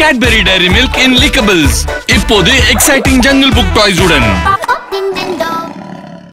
Cadbury Dairy Milk in Lickables இப்போது exciting jungle book toys உடன்.